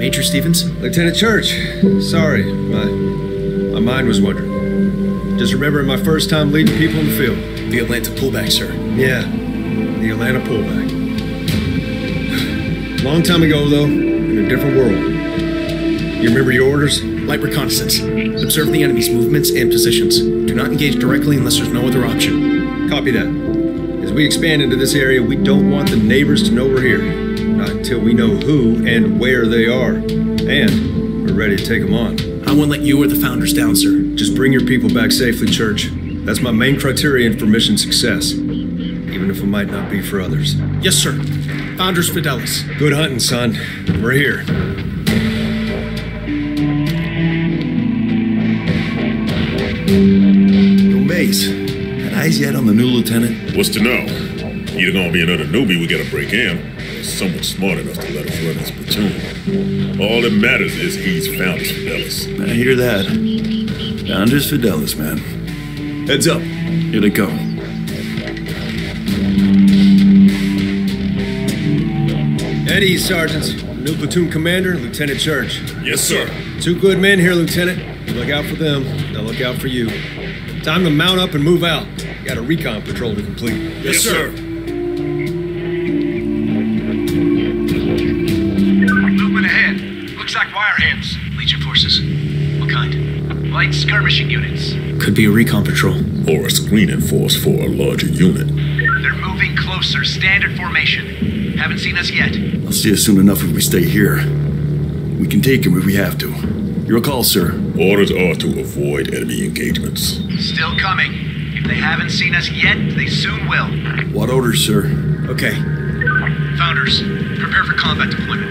Major Stevens? Lieutenant Church, sorry, my my mind was wondering. Just remembering my first time leading people in the field. The Atlanta pullback, sir. Yeah, the Atlanta pullback. Long time ago, though, in a different world. You remember your orders? Light reconnaissance. Observe the enemy's movements and positions. Do not engage directly unless there's no other option. Copy that. As we expand into this area, we don't want the neighbors to know we're here. Not until we know who and where they are. And we're ready to take them on. I won't let you or the founders down, sir. Just bring your people back safely, Church. That's my main criterion for mission success. Even if it might not be for others. Yes, sir. Founders Fidelis. Good hunting, son. We're here. Yo, Mace, got eyes yet on the new lieutenant? What's to know? Either gonna be another newbie we gotta break in, or someone smart enough to let us run his platoon. All that matters is he's Founders Fidelis. I hear that. Founders Fidelis, man. Heads up. Here they come. At ease, sergeants. New platoon commander, Lieutenant Church. Yes, sir. Two good men here, Lieutenant. You look out for them, they'll look out for you. Time to mount up and move out. Got a recon patrol to complete. Yes, sir. Movement hands. Legion forces. What kind? Light skirmishing units. Could be a recon patrol. Or a screening force for a larger unit. They're moving closer. Standard formation. Haven't seen us yet. I'll see us soon enough if we stay here. We can take him if we have to. Your call, sir. Orders are to avoid enemy engagements. Still coming. If they haven't seen us yet, they soon will. What orders, sir? Okay. Founders, prepare for combat deployment.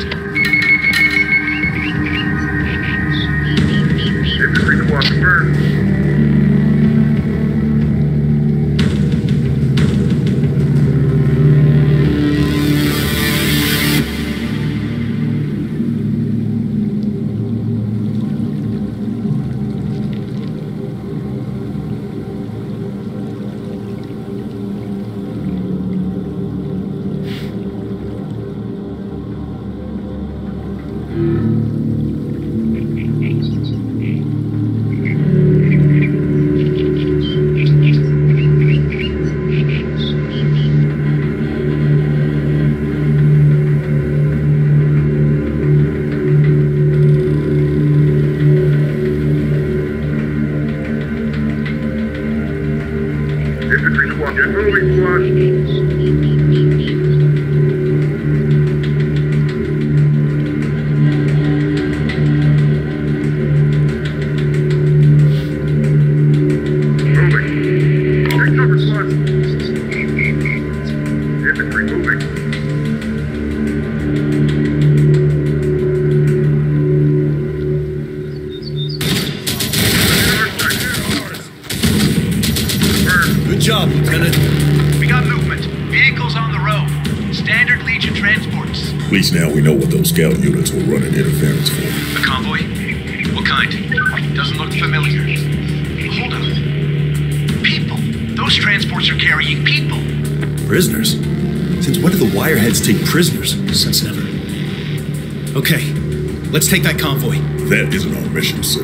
Let's take that convoy. That isn't our mission, sir.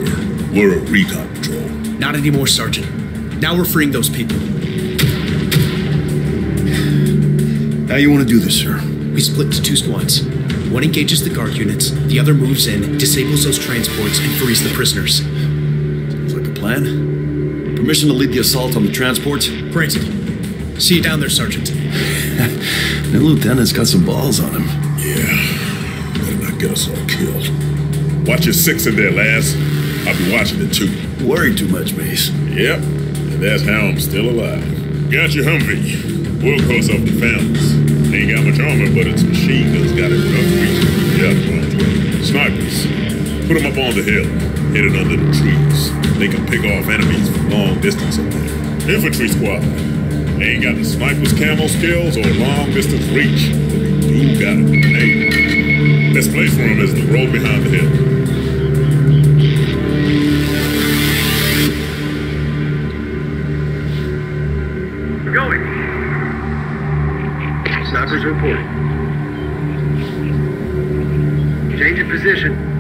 We're a recon patrol. Not anymore, Sergeant. Now we're freeing those people. How you want to do this, sir? We split into two squads. One engages the guard units, the other moves in, disables those transports, and frees the prisoners. Sounds like a plan. Permission to lead the assault on the transports? Granted. See you down there, Sergeant. The lieutenant's got some balls on him. Yeah. Better not get us all Watch your six in there, lass. I'll be watching it too. Worry too much, Mace. Yep. And that's how I'm still alive. Got your Humvee. will Workhorse of the families. Ain't got much armor, but its machine guns got enough reach to keep you out of harm's way. Snipers. Put them up on the hill, hidden under the trees. They can pick off enemies from long distance up there. Infantry squad. Ain't got the sniper's camel skills or long distance reach, but they do got a grenade. Best place for him is the road behind the hill. We're going. Snappers reporting. Change of position.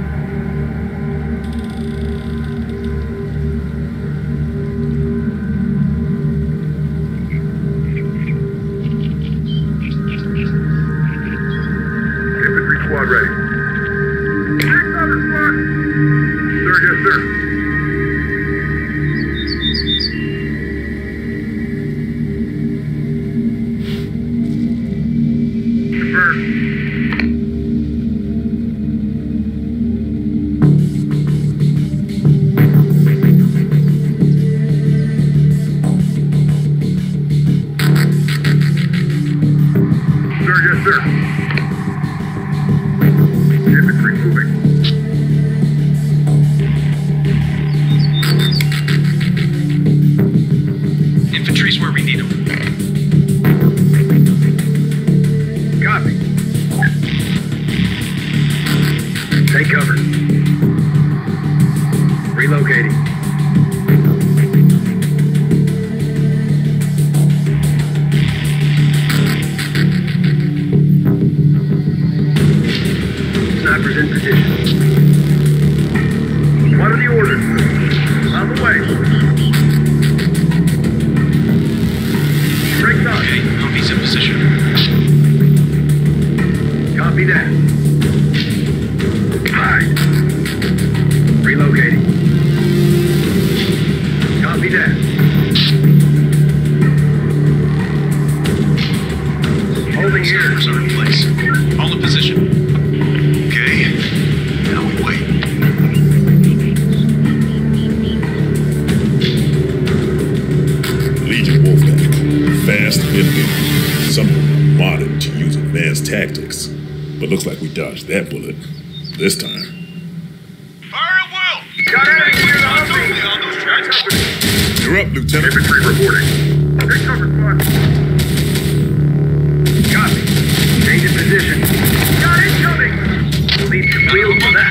Fast and innovative. Some of them are modded to use advanced tactics. But looks like we dodged that bullet. This time. Fire at will! Got anything here on those tracks. You're up, Lieutenant. Infantry reporting. Take cover, squad. Copy. Change in position. Got incoming! Lead some Got a wheels for that.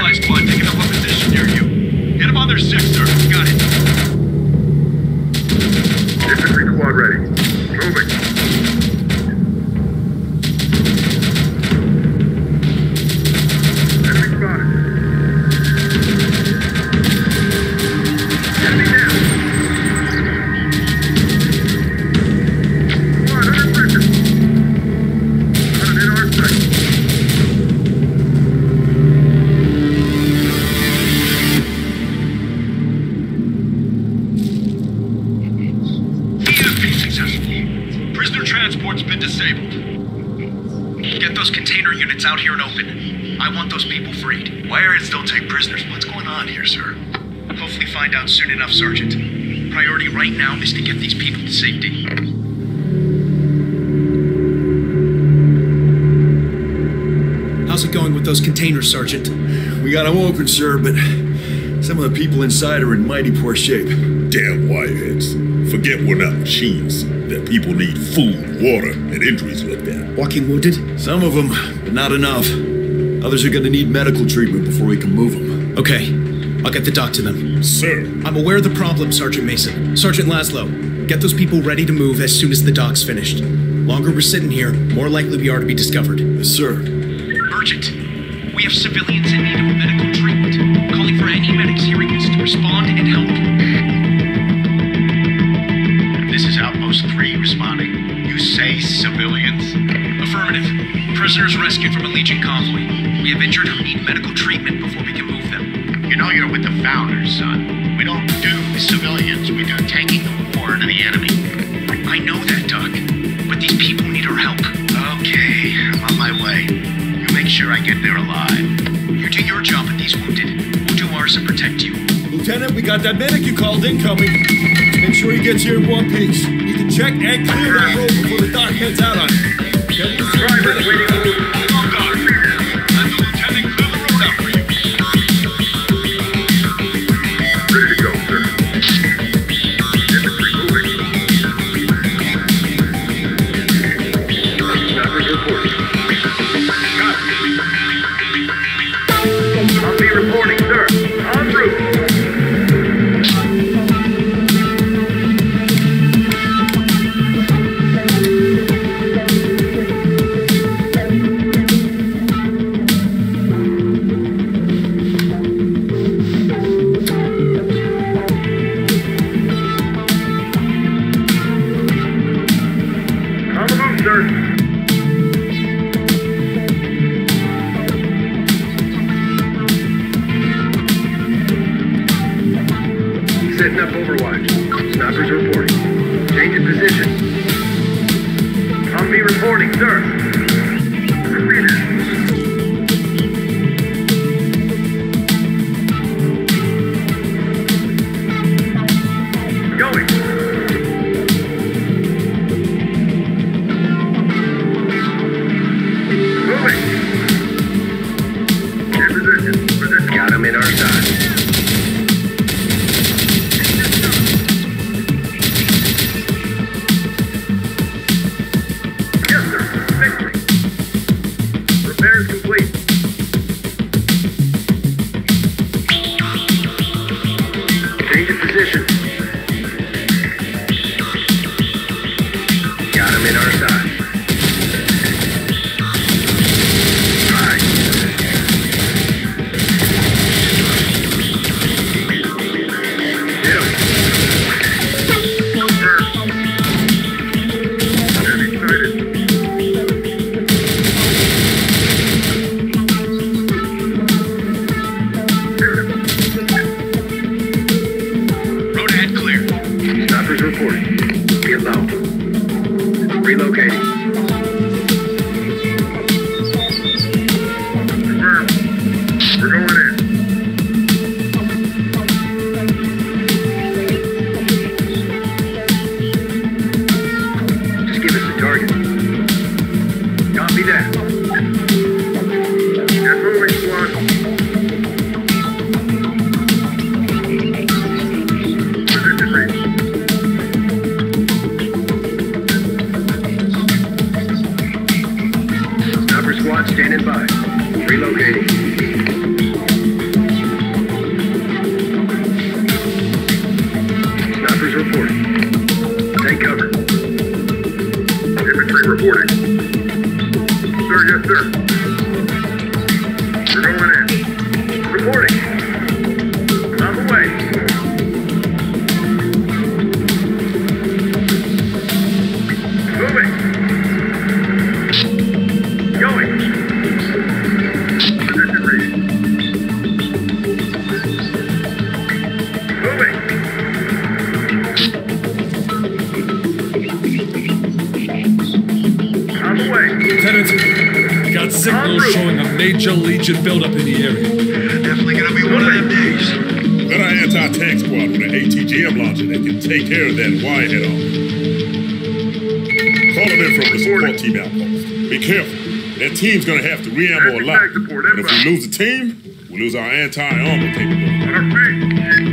Out soon enough, Sergeant. Priority right now is to get these people to safety. How's it going with those containers, Sergeant? We got them open, sir, but some of the people inside are in mighty poor shape. Damn wireheads. Forget we're not machines. That people need food, water, and injuries looked at. Walking wounded? Some of them, but not enough. Others are gonna need medical treatment before we can move them. Okay, I'll get the doc to them. Sir, I'm aware of the problem, Sergeant Mason. Sergeant Laszlo, get those people ready to move as soon as the doc's finished. Longer we're sitting here, more likely we are to be discovered. Yes, sir. Urgent. We have civilians in need of medical treatment. Calling for any medics hearing this to respond and help. This is Outpost 3 responding. You say civilians? Affirmative. Prisoners rescued from a Legion convoy. We have injured who need medical treatment before You know you're with the Founders, son. We don't do civilians, we do taking the war to the enemy. I know that, Doc. But these people need our help. Okay, I'm on my way. You make sure I get there alive. You do your job with these wounded. We'll do ours and protect you. Lieutenant, we got that medic you called incoming. Make sure he gets here in one piece. You can check and clear that road before the doc heads out on it. Okay? Drivers waiting The team's gonna have to re-ammo a lot. And if we lose the team, we lose our anti-armor capability.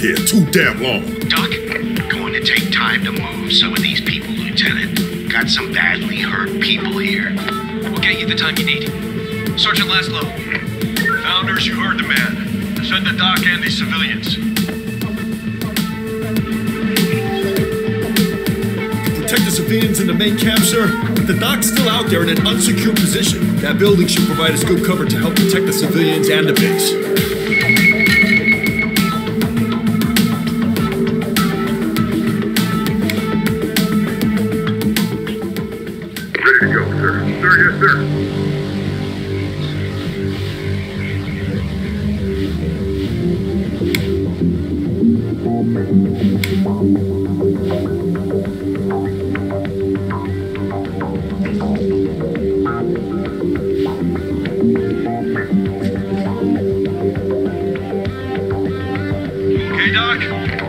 Here too damn long. Doc, going to take time to move some of these people, Lieutenant. Got some badly hurt people here. We'll get you the time you need. Sergeant Laszlo. Founders, you heard the man. Defend the doc and these civilians. Protect the civilians in the main camp, sir. But the doc's still out there in an unsecured position. That building should provide us good cover to help protect the civilians and the base. Sir?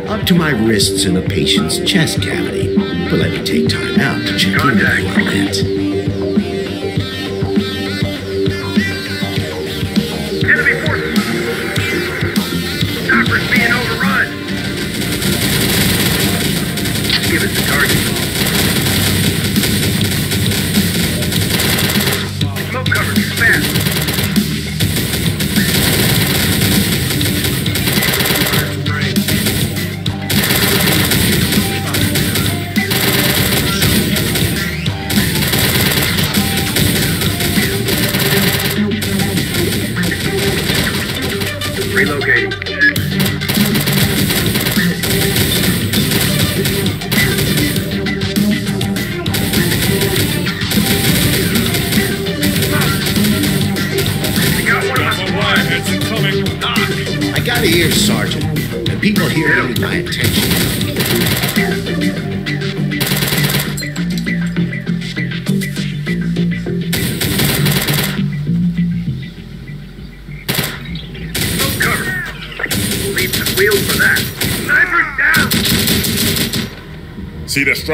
Up to my wrists in a patient's chest cavity. But let me take time out to check in with you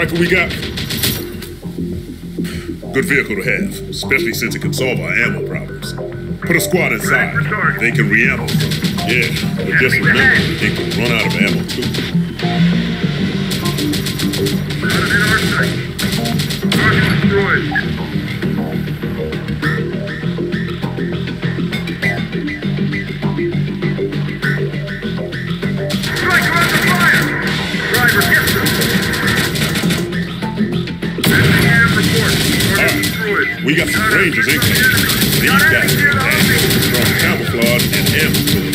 striker we got? Good vehicle to have, especially since it can solve our ammo problems. Put a squad inside. Ready for target. They can re-ammo. Yeah, but just remember, they can run out of ammo too. We got some rangers incoming. These guys near the strong camouflage and ammo tools.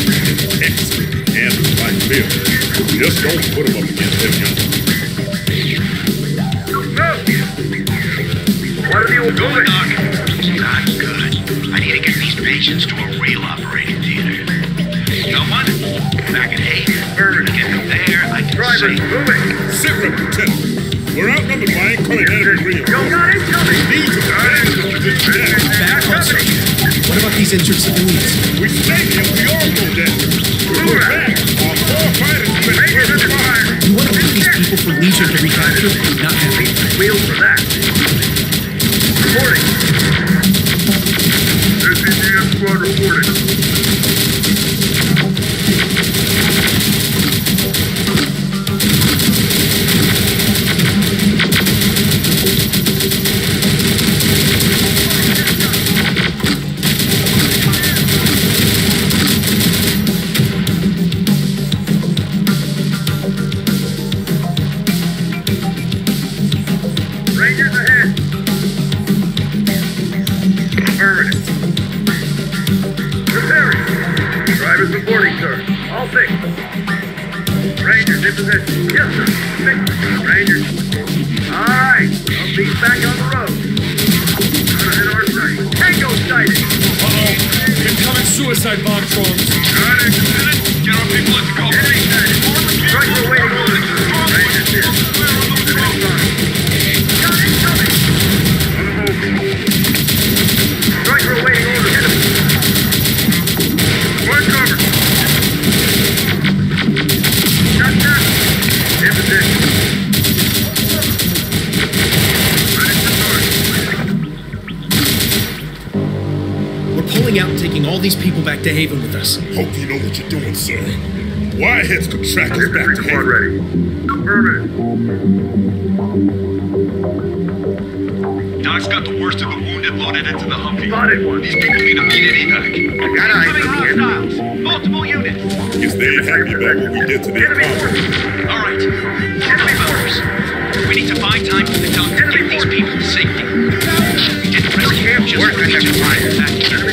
Excellent and light field. Just don't put them up against them young. What are Going, Doc. Not good. I need to get these patients to a real operating theater. No one? Back at eight. Get them there. I can Driver, save moving! Sit We're back. Our four fighters have been Rangers under killed. fire! You want to leave these people for Legion to recapture? Not happening. Wheels for that. These people back to Haven with us. Hope you know what you're doing, sir. Wireheads could track us back to Haven. ready. Affirmative. Doc's got the worst of the wounded loaded into the Humvee. Spotted one. These people need immediate evac. Got eyes Incoming on the hostiles! Multiple units! Guess they ain't happy about what we did to their Enemy All right, enemy force. We need to find time for the doc to get these people to safety. And rescue them just Where's the reach next fire?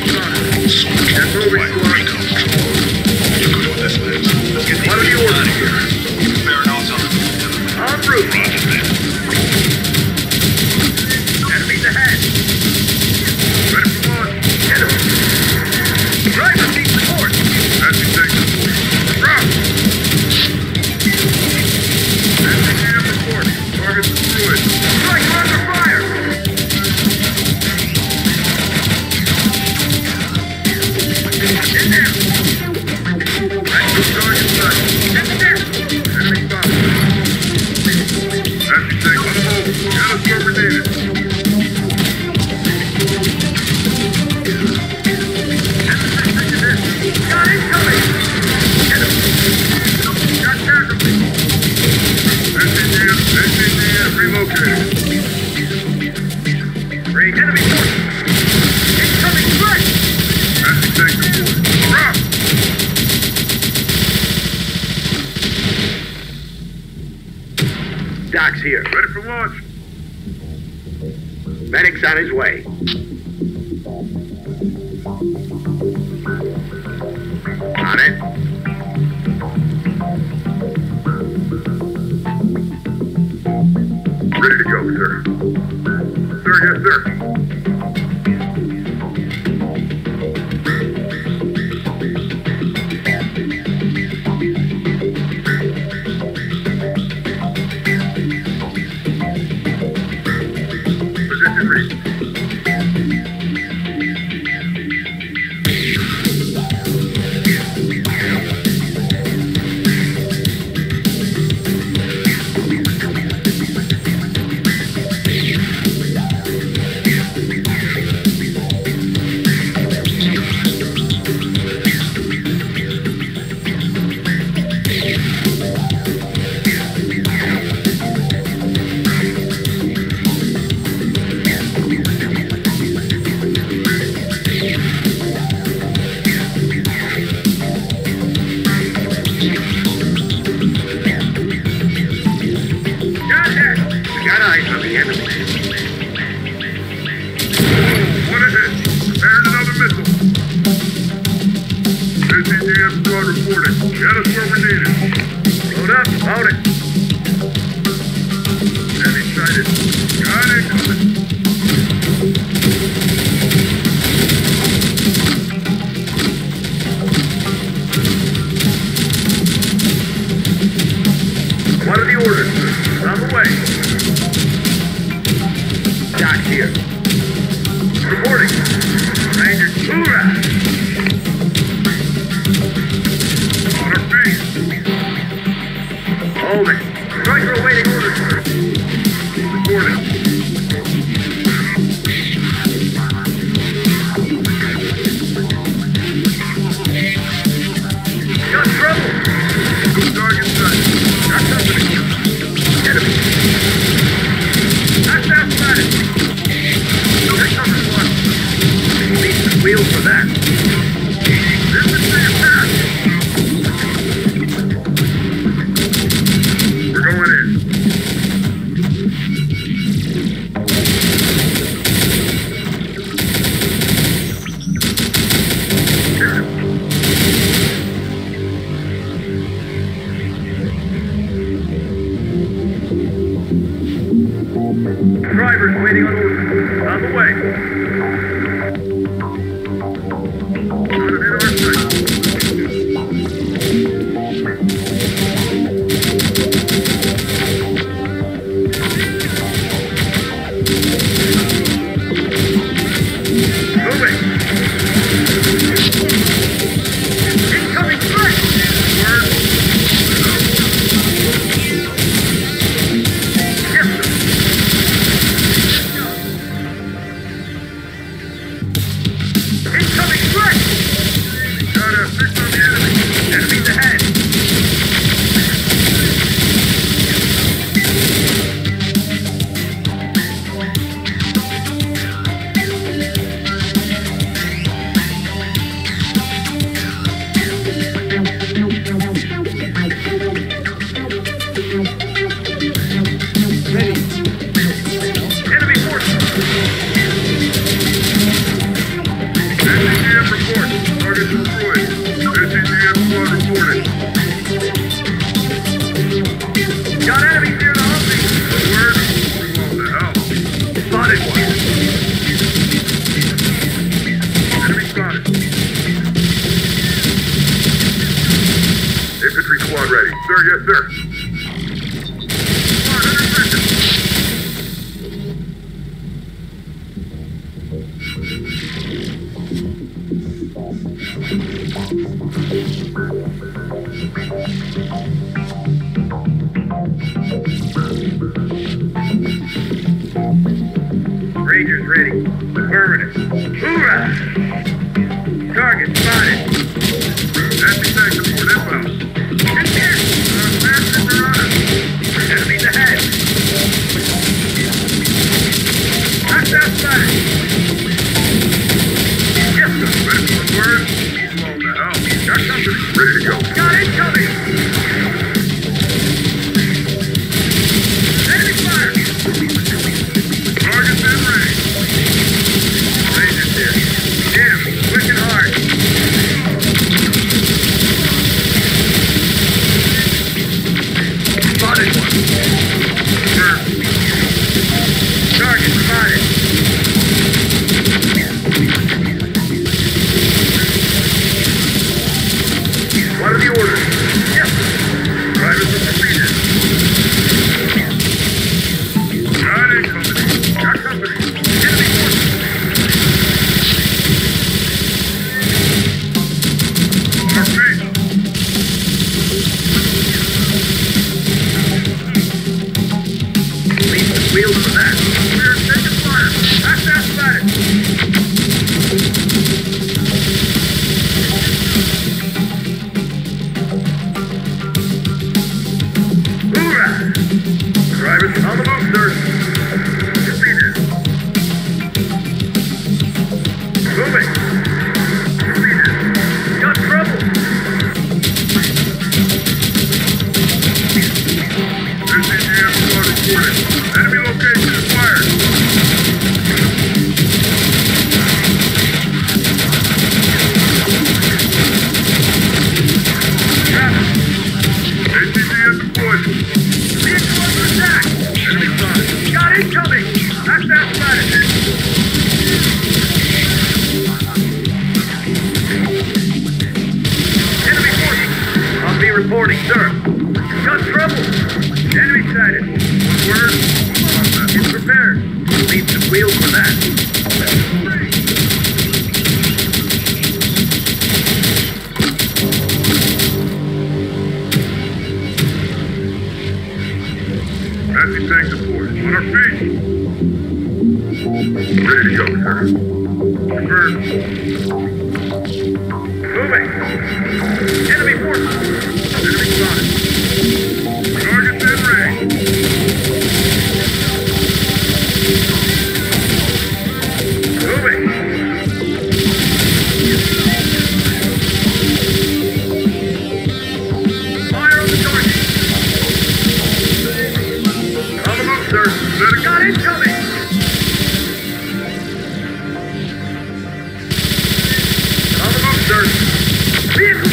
Thank you.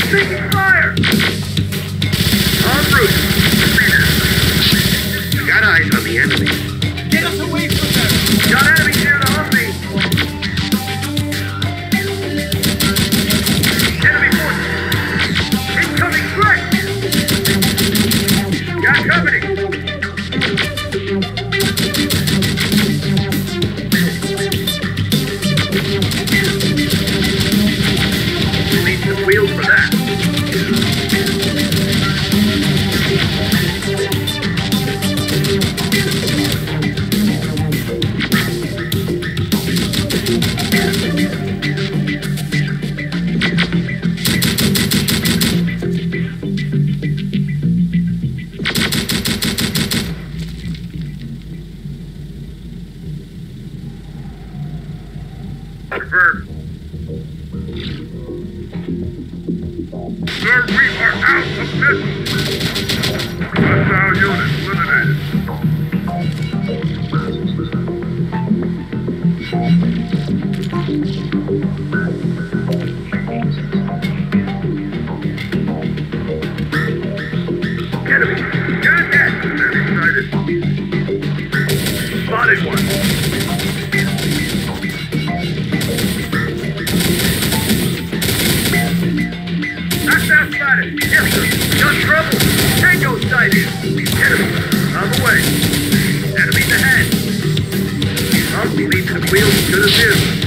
Taking fire. spotted one! Yes, sir. Just trouble. Tango sighted. Enemy. On the way. Enemies ahead. Up, lead the wheels to the zoo.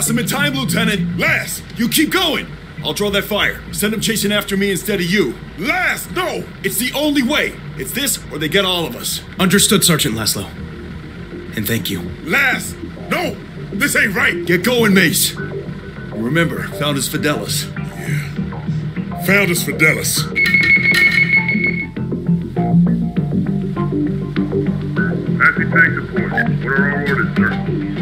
gas him in time, Lieutenant! Last! You keep going! I'll draw that fire. Send him chasing after me instead of you. Last! No! It's the only way! It's this or they get all of us. Understood, Sergeant Laszlo. And thank you. Last! No! This ain't right! Get going, Mace! Remember, Founders Fidelis. Yeah. Founders Fidelis. As what are our orders, sir?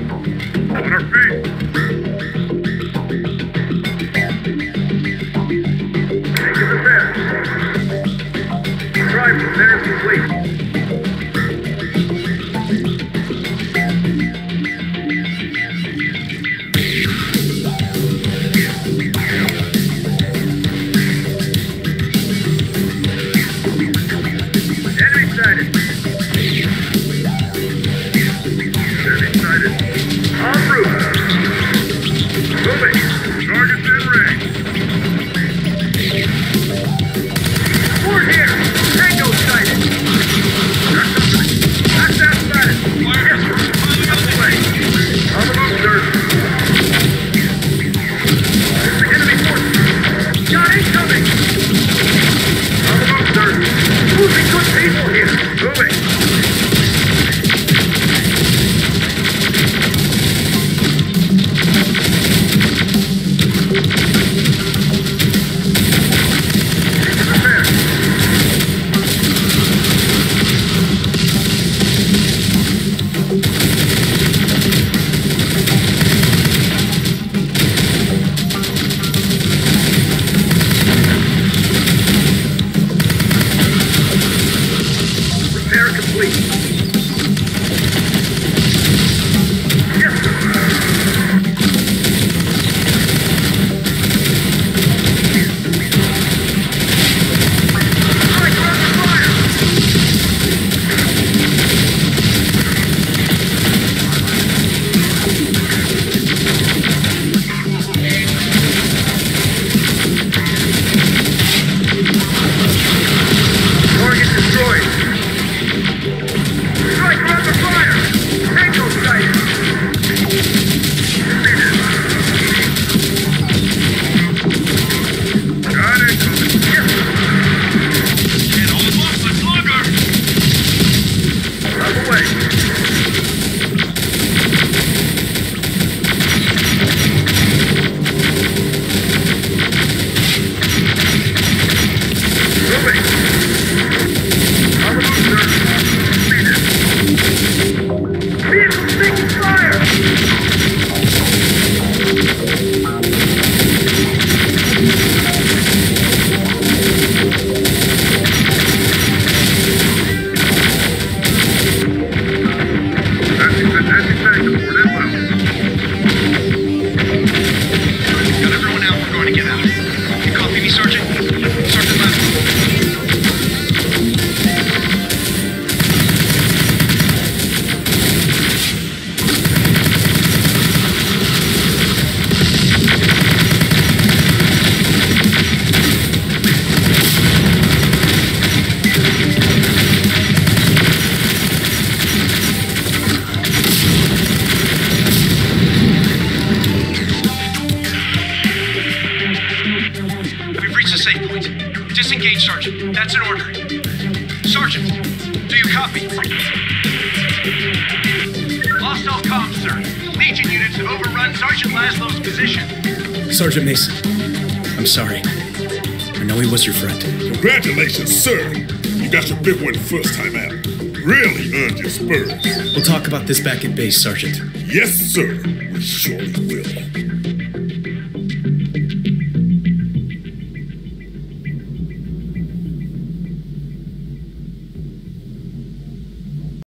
Spurs. We'll talk about this back at base, Sergeant. Yes, sir. We surely